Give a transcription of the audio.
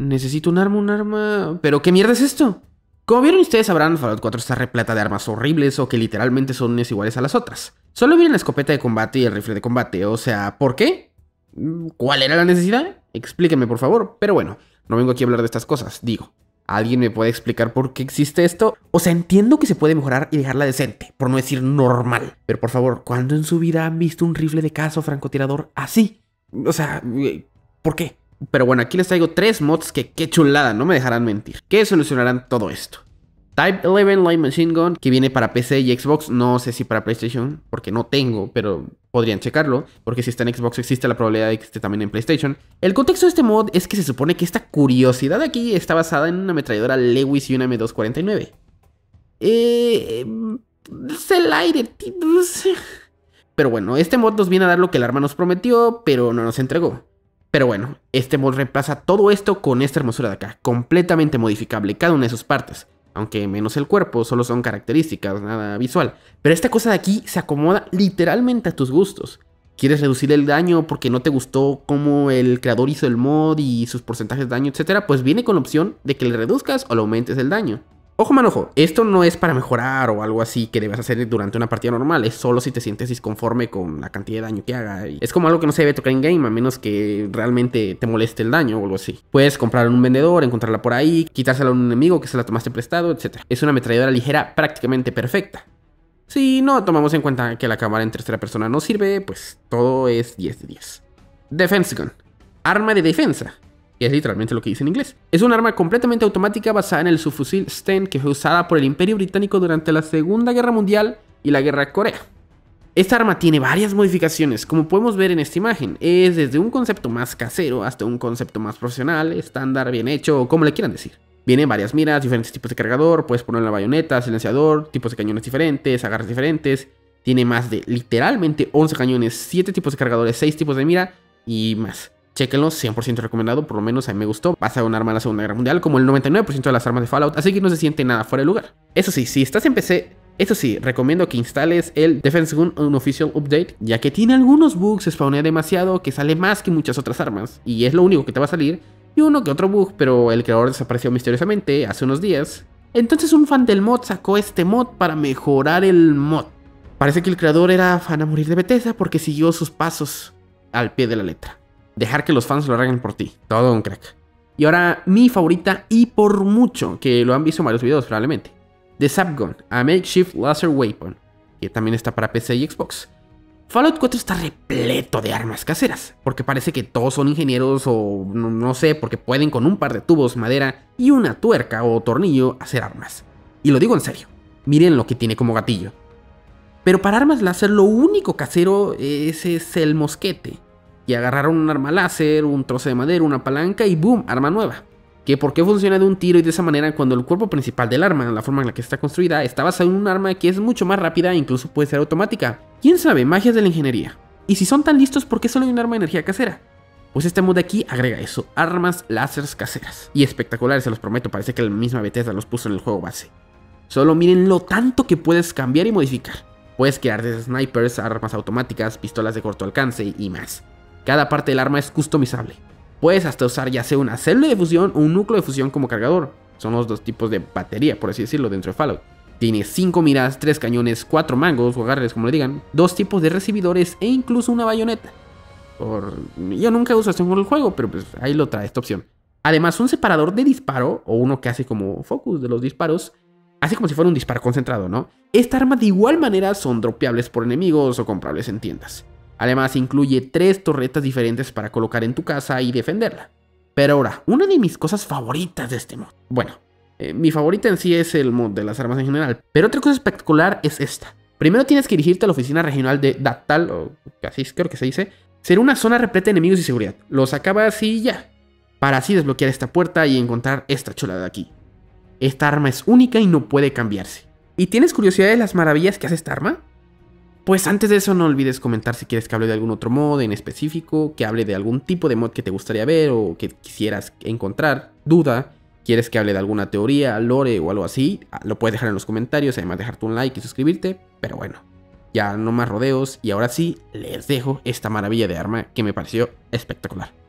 Necesito un arma, un arma... ¿Pero qué mierda es esto? Como vieron ustedes sabrán, Fallout 4 está repleta de armas horribles o que literalmente son unas iguales a las otras. Solo viene la escopeta de combate y el rifle de combate, o sea, ¿por qué? ¿Cuál era la necesidad? Explíquenme por favor. Pero bueno, no vengo aquí a hablar de estas cosas, digo. ¿Alguien me puede explicar por qué existe esto? O sea, entiendo que se puede mejorar y dejarla decente, por no decir normal. Pero por favor, ¿cuándo en su vida han visto un rifle de caza o francotirador así? O sea, ¿por qué? Pero bueno, aquí les traigo tres mods que qué chulada, no me dejarán mentir. Que solucionarán todo esto. Type 11 Light Machine Gun, que viene para PC y Xbox, no sé si para PlayStation, porque no tengo, pero podrían checarlo, porque si está en Xbox existe la probabilidad de que esté también en PlayStation. El contexto de este mod es que se supone que esta curiosidad aquí está basada en una ametralladora Lewis y una M249. Eh, es el aire, Pero bueno, este mod nos viene a dar lo que el arma nos prometió, pero no nos entregó. Pero bueno, este mod reemplaza todo esto con esta hermosura de acá, completamente modificable, cada una de sus partes. Aunque menos el cuerpo, solo son características, nada visual. Pero esta cosa de aquí se acomoda literalmente a tus gustos. ¿Quieres reducir el daño porque no te gustó cómo el creador hizo el mod y sus porcentajes de daño, etcétera? Pues viene con la opción de que le reduzcas o le aumentes el daño. Ojo manojo, esto no es para mejorar o algo así que debes hacer durante una partida normal, es solo si te sientes disconforme con la cantidad de daño que haga. es como algo que no se debe tocar en game a menos que realmente te moleste el daño o algo así. Puedes comprar en un vendedor, encontrarla por ahí, quitársela a un enemigo que se la tomaste prestado, etc. Es una ametralladora ligera prácticamente perfecta. Si no tomamos en cuenta que la cámara en tercera persona no sirve, pues todo es 10 de 10. Defense Gun. Arma de defensa que es literalmente lo que dice en inglés. Es un arma completamente automática basada en el subfusil Sten que fue usada por el Imperio Británico durante la Segunda Guerra Mundial y la Guerra Corea. Esta arma tiene varias modificaciones, como podemos ver en esta imagen. Es desde un concepto más casero hasta un concepto más profesional, estándar, bien hecho, o como le quieran decir. Vienen varias miras, diferentes tipos de cargador, puedes poner la bayoneta, silenciador, tipos de cañones diferentes, agarres diferentes. Tiene más de literalmente 11 cañones, 7 tipos de cargadores, 6 tipos de mira y más. Chequenlo, 100% recomendado, por lo menos a mí me gustó. Pasa un arma en la Segunda Guerra Mundial, como el 99% de las armas de Fallout, así que no se siente nada fuera de lugar. Eso sí, si estás en PC, eso sí, recomiendo que instales el Defense Gun Unofficial Update, ya que tiene algunos bugs, spawnea demasiado, que sale más que muchas otras armas, y es lo único que te va a salir, y uno que otro bug, pero el creador desapareció misteriosamente hace unos días. Entonces un fan del mod sacó este mod para mejorar el mod. Parece que el creador era fan a morir de Bethesda porque siguió sus pasos al pie de la letra dejar que los fans lo arreglen por ti. Todo un crack. Y ahora mi favorita y por mucho, que lo han visto en varios videos probablemente. The Zapgun, a Makeshift Laser Weapon, que también está para PC y Xbox. Fallout 4 está repleto de armas caseras, porque parece que todos son ingenieros o no, no, sé, porque pueden con un par de tubos, madera y una tuerca o tornillo hacer armas. Y lo digo en serio, miren lo que tiene como gatillo. Pero para armas láser lo único casero ese es el mosquete, y agarraron un arma láser, un trozo de madera, una palanca y ¡boom! Arma nueva. ¿Que ¿Por qué funciona de un tiro y de esa manera cuando el cuerpo principal del arma, la forma en la que está construida, está basado en un arma que es mucho más rápida e incluso puede ser automática? ¿Quién sabe? Magias de la ingeniería. Y si son tan listos, ¿por qué solo hay un arma de energía casera? Pues este mod de aquí agrega eso, armas láseres caseras. Y espectaculares, se los prometo, parece que la misma Bethesda los puso en el juego base. Solo miren lo tanto que puedes cambiar y modificar. Puedes crear desde snipers, armas automáticas, pistolas de corto alcance y más. Cada parte del arma es customizable. Puedes hasta usar ya sea una célula de fusión o un núcleo de fusión como cargador. Son los dos tipos de batería, por así decirlo, dentro de Fallout. Tiene 5 miras, 3 cañones, 4 mangos o agarres, como le digan, dos tipos de recibidores e incluso una bayoneta. Yo nunca uso esto en el juego, pero pues ahí lo trae esta opción. Además, un separador de disparo, o uno que hace como focus de los disparos, hace como si fuera un disparo concentrado, ¿no? Esta arma de igual manera son dropeables por enemigos o comprables en tiendas. Además, incluye tres torretas diferentes para colocar en tu casa y defenderla. Pero ahora, una de mis cosas favoritas de este mod. Bueno, eh, mi favorita en sí es el mod de las armas en general. Pero otra cosa espectacular es esta. Primero tienes que dirigirte a la oficina regional de Datal, o así creo que se dice. Ser una zona repleta de enemigos y seguridad. Los acabas y ya. Para así desbloquear esta puerta y encontrar esta chulada de aquí. Esta arma es única y no puede cambiarse. ¿Y tienes curiosidad de las maravillas que hace esta arma? Pues antes de eso no olvides comentar si quieres que hable de algún otro mod en específico, que hable de algún tipo de mod que te gustaría ver o que quisieras encontrar, duda, quieres que hable de alguna teoría, lore o algo así, ah, lo puedes dejar en los comentarios, además dejarte un like y suscribirte, pero bueno, ya no más rodeos y ahora sí les dejo esta maravilla de arma que me pareció espectacular.